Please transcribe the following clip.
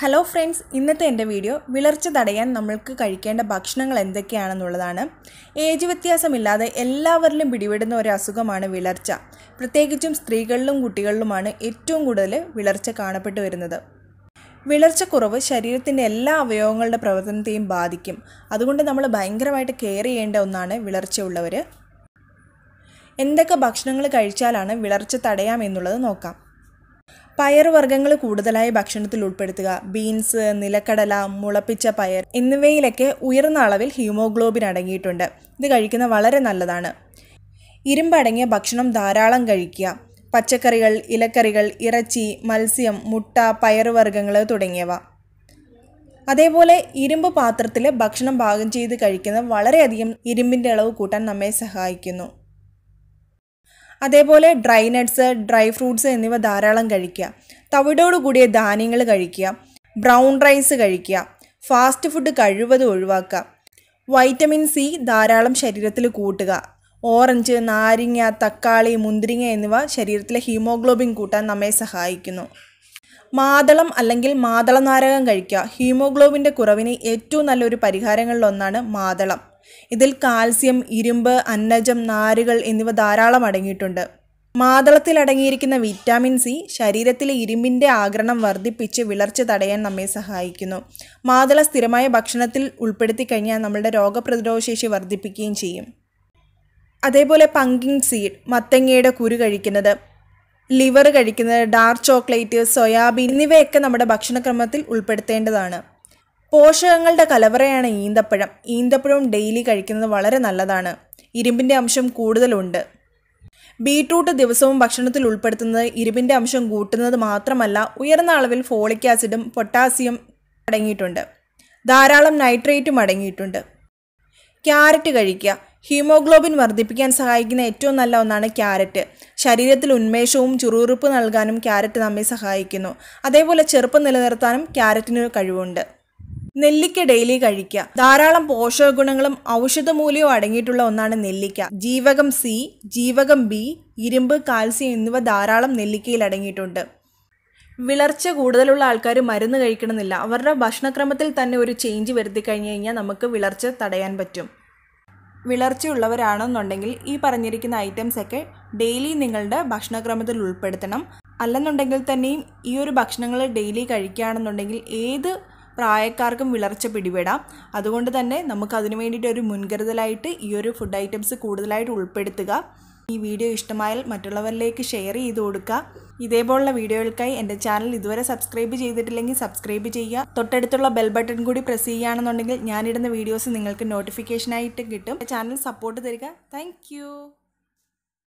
Hello friends ഇന്നത്തെ എന്റെ video വിളർച്ച തടയാൻ നമ്മൾക്ക് കഴിക്കേണ്ട ഭക്ഷണങ്ങൾ എന്തൊക്കെയാണെന്നുള്ളതാണ്. ഏജ് വ്യത്യാസമില്ലാതെ എല്ലാവരിലും പിടിപെടുന്ന ഒരു അസുഖമാണ് വിളർച്ച. പ്രത്യേകിച്ചും സ്ത്രീകളിലും കുട്ടികളിലുമാണ് ഏറ്റവും കൂടുതൽ വിളർച്ച കാണപ്പെട്ടു വരുന്നത്. വിളർച്ചക്കുറവ് ശരീരത്തിന്റെ എല്ലാ അവയവങ്ങളുടെ പ്രവർത്തനത്തെയും ബാധിക്കും. അതുകൊണ്ട് നമ്മൾ ഭയങ്കരമായിട്ട് കെയർ ചെയ്യേണ്ട ഒന്നാണ് വിളർച്ച ഉള്ളവർ എന്തൊക്കെ ഭക്ഷണങ്ങൾ കഴിച്ചാലാണ് വിളർച്ച തടയാം എന്നുള്ളത് നോക്കാം. പയറുവർഗങ്ങൾ കൂടുതലായി ഭക്ഷണത്തിൽ ഉൾപ്പെടുത്തുക. ബീൻസ് നിലക്കടല മുളപ്പിച്ച പയർ എന്നിവയിലൊക്കെ ഉയർന്ന അളവിൽ ഹീമോഗ്ലോബിൻ അടങ്ങിയിട്ടുണ്ട്. ഇത് കഴിക്കുന്ന വളരെ നല്ലതാണ്. ഇരുമ്പടങ്ങിയ ഭക്ഷണം ധാരാളം കഴിക്കുക. പച്ചക്കറികൾ ഇലക്കറികൾ ഇറച്ചി മത്സ്യം മുട്ട പയറുവർഗങ്ങൾ തുടങ്ങിയവ. അതേപോലെ ഇരുമ്പ് പാത്രത്തിൽ ഭക്ഷണം പാകം ചെയ്ത് കഴിക്കുന്നത് വളരെയധികം ഇരുമ്പിന്റെ അളവ് കൂട്ടാൻ നമ്മെ സഹായിക്കുന്നു. അതേപോലെ ഡ്രൈ നട്ട്സ് ഡ്രൈ ഫ്രൂട്ട്സ് എന്നിവ ധാരാളം കഴിക്കുക. തവിടോട് കൂടിയ ധാന്യങ്ങൾ കഴിക്കുക. ബ്രൗൺ റൈസ് കഴിക്കുക. ഫാസ്റ്റ് ഫുഡ് കഴിവതും ഒഴിവാക്കുക. വൈറ്റമിൻ സി ധാരാളം ശരീരത്തിൽ കൂട്ടുക. ഓറഞ്ച് നാരങ്ങ തക്കാളി മുന്തിരിങ്ങ എന്നിവ ശരീരത്തിലെ ഹീമോഗ്ലോബിൻ കൂട്ടാൻ നമ്മെ സഹായിക്കുന്നു. മാതളം അല്ലെങ്കിൽ മാതളനാരകം കഴിക്കുക. ഹീമോഗ്ലോബിന്റെ കുറവിന് ഏറ്റവും നല്ലൊരു പരിഹാരങ്ങളിലൊന്നാണ് മാതളം. ഇതിൽ കാൽസ്യം ഇരുമ്പ് അന്നജം നാരുകൾ എന്നിവ ധാരാളം അടങ്ങിയിട്ടുണ്ട്. മാതളത്തിൽ അടങ്ങിയിരിക്കുന്ന വിറ്റാമിൻ സി ശരീരത്തിലെ ഇരുമ്പിന്റെ ആഗ്രഹം വർദ്ധിപ്പിച്ച് വിളർച്ച തടയാൻ നമ്മെ സഹായിക്കുന്നു. മാതള സ്ഥിരമായ ഭക്ഷണത്തിൽ ഉൾപ്പെടുത്തി കഴിഞ്ഞാൽ നമ്മളുടെ രോഗപ്രതിരോധ ശേഷി വർദ്ധിപ്പിക്കുകയും ചെയ്യും. അതേപോലെ പങ്കിങ് സീഡ് മത്തങ്ങയുടെ കുരു കഴിക്കുന്നത് ലിവർ കഴിക്കുന്നത് ഡാർക്ക് ചോക്ലേറ്റ് സോയാബീൻ എന്നിവയൊക്കെ നമ്മുടെ ഭക്ഷണക്രമത്തിൽ ഉൾപ്പെടുത്തേണ്ടതാണ്. പോഷകങ്ങളുടെ കലവറയാണ് ഈന്തപ്പഴം. ഈന്തപ്പഴം ഡെയിലി കഴിക്കുന്നത് വളരെ നല്ലതാണ്. ഇരുമ്പിന്റെ അംശം കൂടുതലുണ്ട്. ബീട്രൂട്ട് ദിവസവും ഭക്ഷണത്തിൽ ഉൾപ്പെടുത്തുന്നത് ഇരുമ്പിന്റെ അംശം കൂട്ടുന്നത് മാത്രമല്ല ഉയർന്ന അളവിൽ ഫോളിക് ആസിഡും പൊട്ടാസ്യം അടങ്ങിയിട്ടുണ്ട്. ധാരാളം നൈട്രേറ്റും അടങ്ങിയിട്ടുണ്ട്. ക്യാരറ്റ് കഴിക്കുക. ഹീമോഗ്ലോബിൻ വർദ്ധിപ്പിക്കാൻ സഹായിക്കുന്ന ഏറ്റവും നല്ല ഒന്നാണ് ക്യാരറ്റ്. ശരീരത്തിൽ ഉന്മേഷവും ചുറുറുപ്പ് നൽകാനും ക്യാരറ്റ് നമ്മെ സഹായിക്കുന്നു. അതേപോലെ ചെറുപ്പം നിലനിർത്താനും ക്യാരറ്റിന് കഴിവുണ്ട്. നെല്ലിക്ക ഡെയിലി കഴിക്കുക. ധാരാളം പോഷക ഗുണങ്ങളും ഔഷധ മൂല്യവും അടങ്ങിയിട്ടുള്ള ഒന്നാണ് നെല്ലിക്ക. ജീവകം സി ജീവകം ബി ഇരുമ്പ് കാൽസ്യം എന്നിവ ധാരാളം നെല്ലിക്കയിൽ അടങ്ങിയിട്ടുണ്ട്. വിളർച്ച കൂടുതലുള്ള ആൾക്കാർ മരുന്ന് കഴിക്കണമെന്നില്ല. അവരുടെ ഭക്ഷണക്രമത്തിൽ തന്നെ ഒരു ചേഞ്ച് വരുത്തി കഴിഞ്ഞു കഴിഞ്ഞാൽ നമുക്ക് വിളർച്ച തടയാൻ പറ്റും. വിളർച്ചയുള്ളവരാണെന്നുണ്ടെങ്കിൽ ഈ പറഞ്ഞിരിക്കുന്ന ഐറ്റംസ് ഒക്കെ ഡെയിലി നിങ്ങളുടെ ഭക്ഷണക്രമത്തിൽ ഉൾപ്പെടുത്തണം. അല്ലെന്നുണ്ടെങ്കിൽ തന്നെയും ഈ ഒരു ഭക്ഷണങ്ങൾ ഡെയിലി കഴിക്കുകയാണെന്നുണ്ടെങ്കിൽ ഏത് പ്രായക്കാർക്കും വിളർച്ച പിടിപെടാം. അതുകൊണ്ട് തന്നെ നമുക്ക് അതിനു വേണ്ടിയിട്ട് ഒരു മുൻകരുതലായിട്ട് ഈ ഒരു ഫുഡ് ഐറ്റംസ് കൂടുതലായിട്ട് ഉൾപ്പെടുത്തുക. ഈ വീഡിയോ ഇഷ്ടമായാൽ മറ്റുള്ളവരിലേക്ക് ഷെയർ ചെയ്ത് കൊടുക്കുക. ഇതേപോലുള്ള വീഡിയോകൾക്കായി എന്റെ ചാനൽ ഇതുവരെ സബ്സ്ക്രൈബ് ചെയ്തിട്ടില്ലെങ്കിൽ സബ്സ്ക്രൈബ് ചെയ്യുക. തൊട്ടടുത്തുള്ള ബെൽ ബട്ടൺ കൂടി പ്രസ് ചെയ്യുകയാണെന്നുണ്ടെങ്കിൽ ഞാനിടുന്ന വീഡിയോസ് നിങ്ങൾക്ക് നോട്ടിഫിക്കേഷനായിട്ട് കിട്ടും. ചാനൽ സപ്പോർട്ട് തരിക. താങ്ക്